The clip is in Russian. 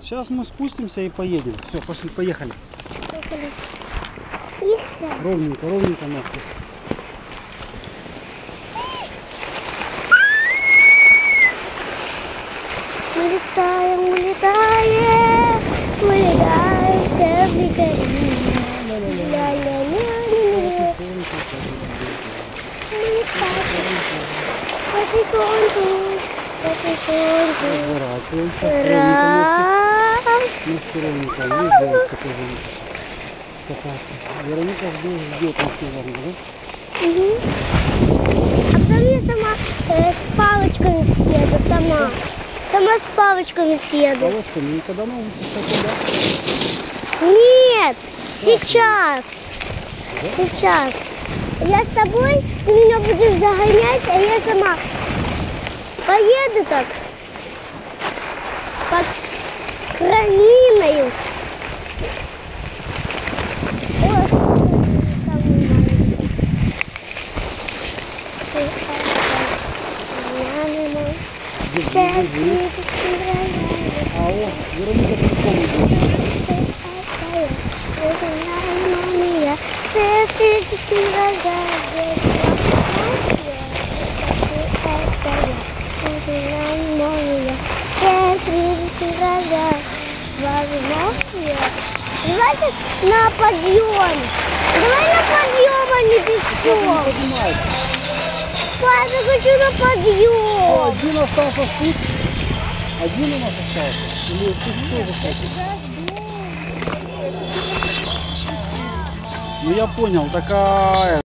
Сейчас мы спустимся и поедем. Все, пошли, поехали. Поехали. Ровненько, ровненько ножки. Мы летаем, мы летаем, мы летаем в теплой Ля-ля-ля-ля-ля. Мы летаем. Потихоньку. Разворачиваемся. Тоже. Кататься. Вероника ждет, нас, наверное, да? Мгм. А потом я сама э, с палочками съеду, сама. Сама с палочками съеду. Палочками никогда туда. Нет, сейчас. Сейчас. Я с тобой, ты меня будешь загонять, а я сама поеду так под кровиною. Ой, там маленький. Це А о, Вероника пешком Давай на подъем. Давай на подъем, а не пешком. Папа, хочу на подъем. один остался путь. Один у нас остался. Или ты тоже хочешь? Ну я понял, такая